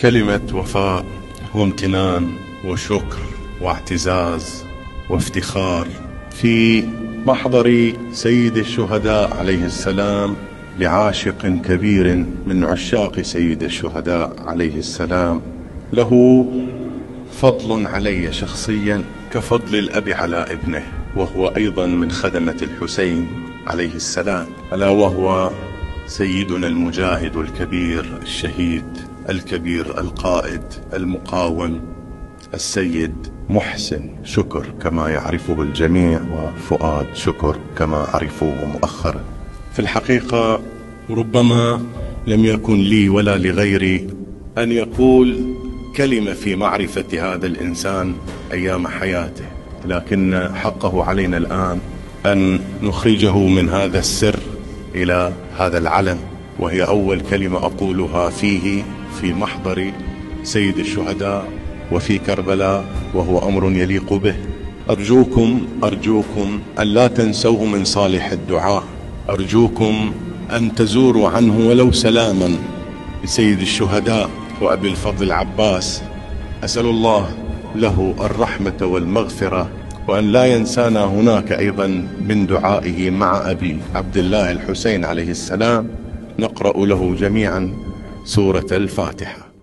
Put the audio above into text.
كلمة وفاء وامتنان وشكر واعتزاز وافتخار في محضر سيد الشهداء عليه السلام لعاشق كبير من عشاق سيد الشهداء عليه السلام. له فضل علي شخصيا كفضل الأب على ابنه وهو أيضا من خدمة الحسين عليه السلام. ألا وهو سيدنا المجاهد الكبير الشهيد. الكبير القائد المقاوم السيد محسن شكر كما يعرفه الجميع وفؤاد شكر كما عرفوه مؤخرا. في الحقيقة ربما لم يكن لي ولا لغيري أن يقول كلمة في معرفة هذا الإنسان أيام حياته لكن حقه علينا الآن أن نخرجه من هذا السر إلى هذا العلم وهي أول كلمة أقولها فيه في محضر سيد الشهداء وفي كربلاء وهو أمر يليق به. أرجوكم أرجوكم أن لا تنسوه من صالح الدعاء. أرجوكم أن تزوروا عنه ولو سلاما. لسيد الشهداء وأبي الفضل العباس أسأل الله له الرحمة والمغفرة وأن لا ينسانا هناك أيضا من دعائه مع أبي عبد الله الحسين عليه السلام. نقرأ له جميعا سورة الفاتحة.